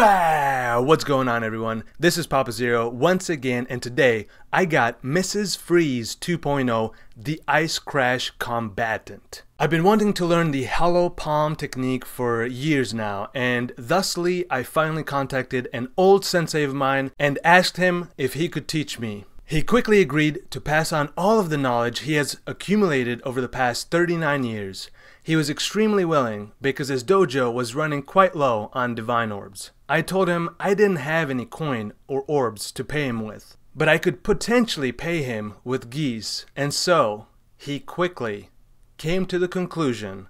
Bah! What's going on everyone? This is Papa Zero once again and today I got Mrs. Freeze 2.0 the Ice Crash Combatant. I've been wanting to learn the hollow palm technique for years now and thusly I finally contacted an old sensei of mine and asked him if he could teach me. He quickly agreed to pass on all of the knowledge he has accumulated over the past 39 years. He was extremely willing because his dojo was running quite low on divine orbs. I told him I didn't have any coin or orbs to pay him with, but I could potentially pay him with geese, and so he quickly came to the conclusion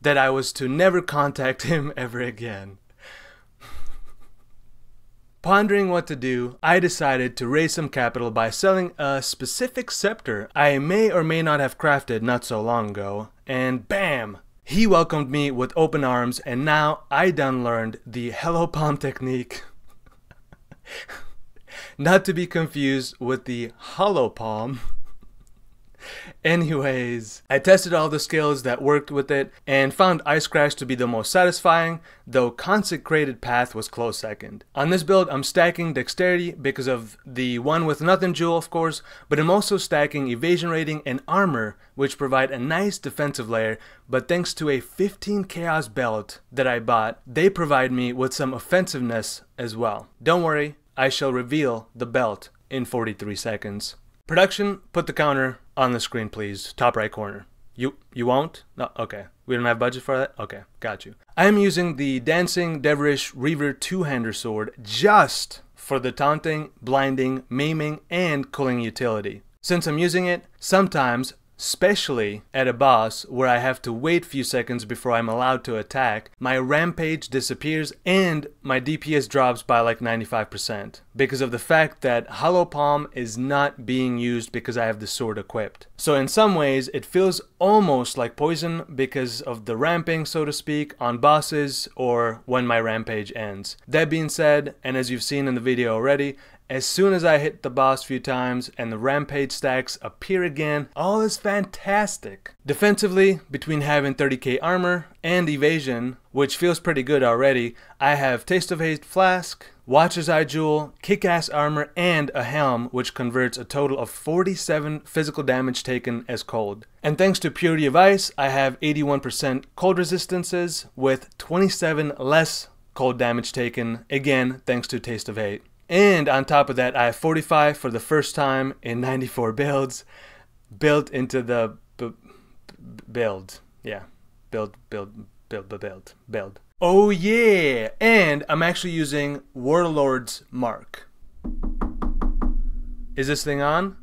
that I was to never contact him ever again. Pondering what to do, I decided to raise some capital by selling a specific scepter I may or may not have crafted not so long ago, and bam! He welcomed me with open arms and now I done learned the Hello Palm technique. not to be confused with the Hollow Palm. Anyways, I tested all the skills that worked with it and found Ice Crash to be the most satisfying, though Consecrated Path was close second. On this build, I'm stacking Dexterity because of the one with nothing jewel of course, but I'm also stacking Evasion Rating and Armor, which provide a nice defensive layer, but thanks to a 15 Chaos Belt that I bought, they provide me with some offensiveness as well. Don't worry, I shall reveal the belt in 43 seconds. Production, put the counter on the screen, please. Top right corner. You you won't? No, okay. We don't have budget for that? Okay, got you. I am using the Dancing Dervish Reaver two-hander sword just for the taunting, blinding, maiming, and cooling utility. Since I'm using it, sometimes especially at a boss where I have to wait a few seconds before I'm allowed to attack, my rampage disappears and my DPS drops by like 95% because of the fact that Hollow Palm is not being used because I have the sword equipped. So in some ways it feels almost like poison because of the ramping so to speak on bosses or when my rampage ends. That being said, and as you've seen in the video already, as soon as I hit the boss a few times and the rampage stacks appear again, all is fantastic. Defensively, between having 30k armor and evasion, which feels pretty good already, I have Taste of Hate Flask, Watcher's Eye Jewel, kick-ass armor, and a helm which converts a total of 47 physical damage taken as cold. And thanks to Purity of Ice, I have 81% cold resistances with 27 less cold damage taken, again thanks to Taste of Hate. And on top of that, I have 45 for the first time in 94 builds built into the build. Yeah, build, build, build, build, build. Oh yeah! And I'm actually using Warlord's Mark. Is this thing on?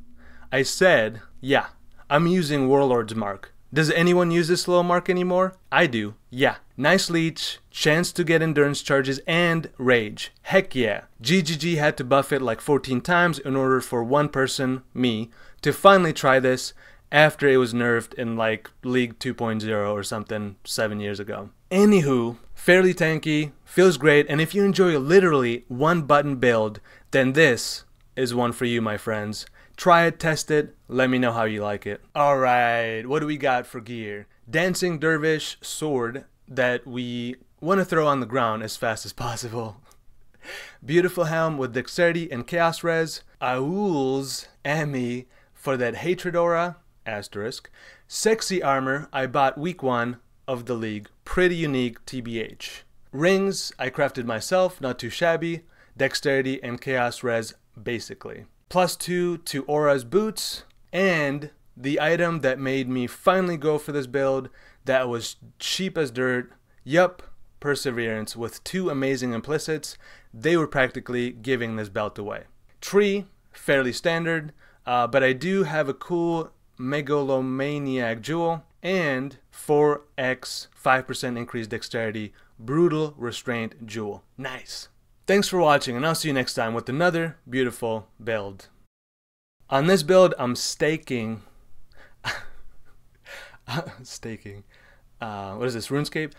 I said, yeah, I'm using Warlord's Mark. Does anyone use this little mark anymore? I do, yeah. Nice leech, chance to get endurance charges, and rage. Heck yeah. GGG had to buff it like 14 times in order for one person, me, to finally try this after it was nerfed in like League 2.0 or something 7 years ago. Anywho, fairly tanky, feels great, and if you enjoy literally one button build, then this is one for you my friends. Try it, test it, let me know how you like it. Alright, what do we got for gear? Dancing Dervish sword that we want to throw on the ground as fast as possible. Beautiful helm with dexterity and chaos res. Aul's Ami for that hatred aura, asterisk. Sexy armor I bought week one of the league. Pretty unique TBH. Rings I crafted myself, not too shabby. Dexterity and chaos res basically plus two to Aura's boots, and the item that made me finally go for this build that was cheap as dirt. Yup, Perseverance with two amazing implicits. They were practically giving this belt away. Tree, fairly standard, uh, but I do have a cool Megalomaniac Jewel and 4x 5% increased dexterity brutal restraint jewel. Nice. Thanks for watching and I'll see you next time with another beautiful build. On this build, I'm staking, staking, uh, what is this, RuneScape?